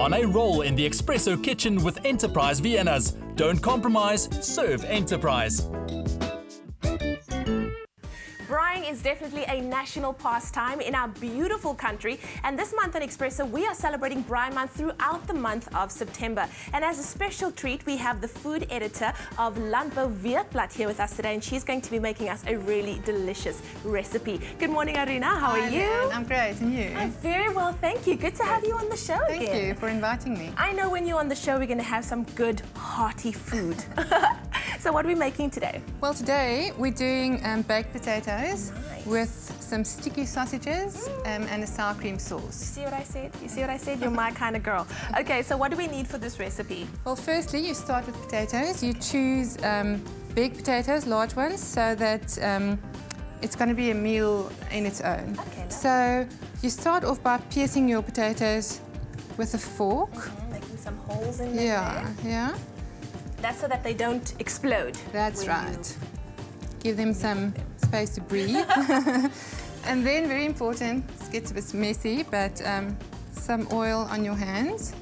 On a roll in the Expresso kitchen with Enterprise Viennas. Don't compromise, serve Enterprise. Is definitely a national pastime in our beautiful country. And this month on Expresso, we are celebrating Braai Month throughout the month of September. And as a special treat, we have the food editor of Landbou Weekblad here with us today. And she's going to be making us a really delicious recipe. Good morning, Arina. How Hi, are you? Leanne. I'm great. And you? I'm very well, thank you. Good to have you on the show Thank again. you for inviting me. I know when you're on the show, we're going to have some good, hearty food. so what are we making today? Well, today we're doing um, baked potatoes Nice. with some sticky sausages um, and a sour cream sauce. See what I said? You see what I said? You're my kind of girl. Okay, so what do we need for this recipe? Well, firstly, you start with potatoes. You choose um, big potatoes, large ones, so that um, it's going to be a meal in its own. Okay. So you start off by piercing your potatoes with a fork. Mm, Making some holes in there. Yeah, yeah, That's so that they don't explode. that's right. Give them some space to breathe. and then, very important, it gets a bit messy, but um, some oil on your hands.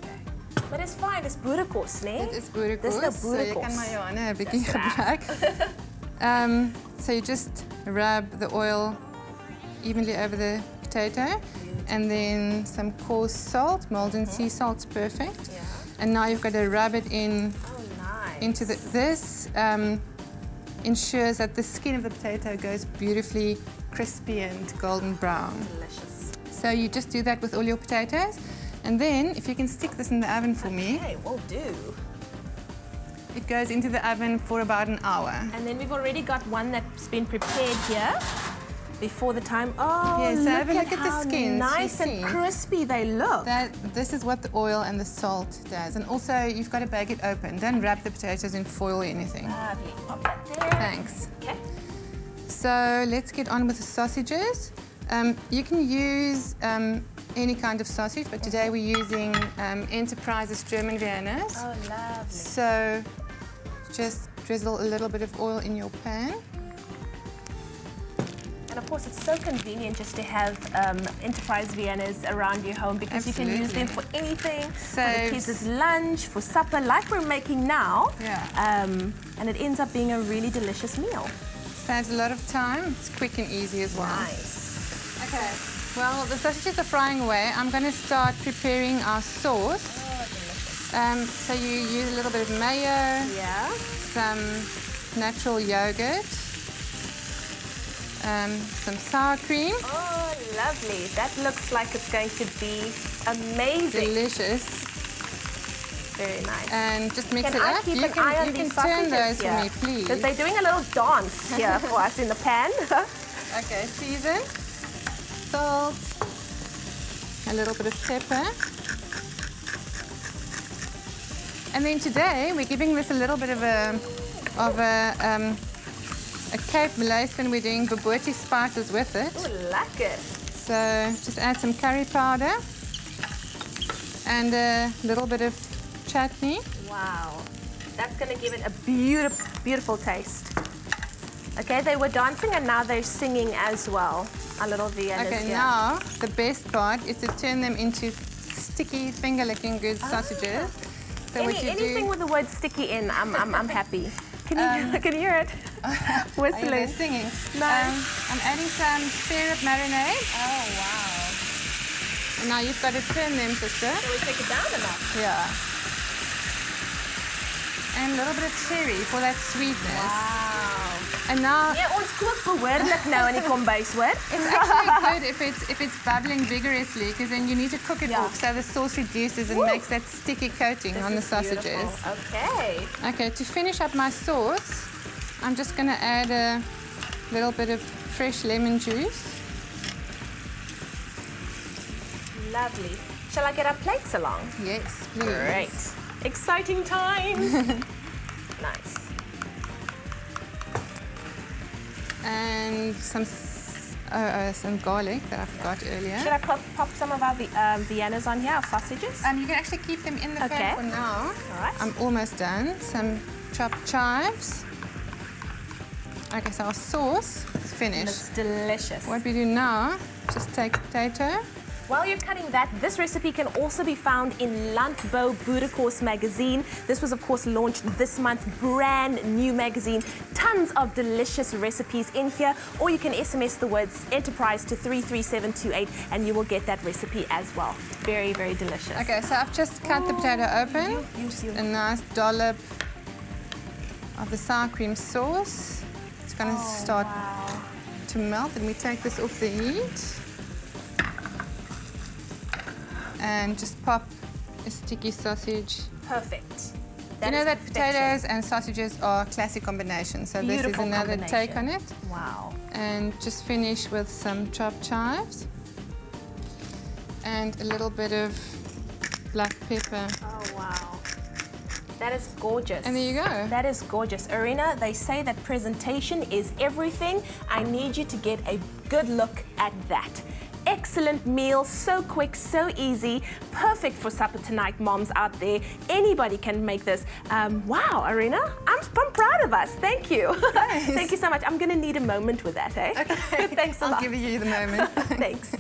But it's fine, it's boerekos, né? Dit is boerekos, Dis nou so jy kan boerekos. maar jou hande 'n bietjie Dis reg. gebruik. Um, so you just rub the oil evenly over the potato and then some coarse salt, Maldon sea salt's perfect. Yeah. And now you've got to rub it in. Into the, this um, ensures that the skin of the potato goes beautifully crispy and golden brown. Delicious. So you just do that with all your potatoes. And then if you can stick this in the oven for me, Okay, will do. it goes into the oven for about an hour. And then we've already got one that's been prepared here before the time. Oh, Yes, look, have a at look at the how skins, you nice and see. crispy they look. That, this is what the oil and the salt does. And also, you've got to bake it open. Don't wrap the potatoes in foil or anything. Lovely. Pop that there. Thanks. Okay. So let's get on with the sausages. Um, you can use um, any kind of sausage, but today we're using um, Enterprises German Viennas. Oh, lovely. So just drizzle a little bit of oil in your pan. And of course, it's so convenient just to have um, Enterprise Viennas around your home because you can use them for anything. For the kids' lunch, for supper, like we're making now. Yeah. Um, and it ends up being a really delicious meal. Saves a lot of time. It's quick and easy as well. Nice. Okay. Well, the sausages are frying away. I'm going to start preparing our sauce. Um, so you use a little bit of mayo, Yeah. some natural yogurt, um, some sour cream. Oh, lovely. That looks like it's going to be amazing. Delicious. Very nice. And just mix Can it I up. keep you an can, eye on you these can turn those here? for me, please. Because they're doing a little dance here for us in the pan. Okay, season, salt, a little bit of pepper. And then today we're giving this a little bit of a of a um, a Cape Malay spin. We're doing bobotie spices with it. Ooh, lekker. So just add some curry powder and a little bit of chutney. Wow. That's going to give it a beautiful, beautiful taste. Okay, they were dancing and now they're singing as well. Our little Viennas Okay, here. now the best part is to turn them into sticky finger-licking good ah. sausages. So Any, what you anything do, with the word sticky in, I'm, I'm, I'm happy. Can you, can you hear it? Whistling. there singing? No. Um, I'm adding some spirit marinade. Oh, wow. And now you've got to turn them, sister. So we take it down a notch. Yeah. And a little bit of cherry for that sweetness. Wow. And now Ja, ons kook behoorlik nou in die kombuis, hoor? it's actually good if it's if it's bubbling vigorously because then you need to cook it Yeah. off so the sauce reduces and Woo. makes that sticky coating This on the sausages. beautiful. Okay. Okay, to finish up my sauce, I'm just going to add a little bit of fresh lemon juice. Lovely. Shall I get our plates along? Yes, please. Great. Exciting times. nice. And some uh, uh, some garlic that I forgot earlier. Should I pop, pop some of our um, Viennas on here, our sausages? Um, you can actually keep them in the Okay. pan for now. All right. I'm almost done. Some chopped chives. Okay, so our sauce is finished. Looks delicious. What we do now, just take potato, While you're cutting that, this recipe can also be found in Landbou Boerekos magazine. This was, of course, launched this month, brand new magazine. Tons of delicious recipes in here, or you can SMS the words enterprise to 33728 and you will get that recipe as well. Very, very delicious. Okay, so I've just cut the potato open. Just a nice dollop of the sour cream sauce. It's going to Oh, start wow. to melt. Let me take this off the heat. And just pop a sticky sausage. Perfect. you know that perfection. potatoes and sausages are classic combinations, so Beautiful this is another take on it. Wow. And just finish with some chopped chives and a little bit of black pepper. Oh, wow. That is gorgeous. And there you go. That is gorgeous. Arina, they say that presentation is everything. I need you to get a good look at that. Excellent meal, so quick, so easy, perfect for supper tonight, moms out there. Anybody can make this. Um, wow, Arina, I'm, I'm proud of us. Thank you. Thank you so much. I'm going to need a moment with that, eh? Okay. Thanks a I'll lot. I'll give you the moment. Thanks.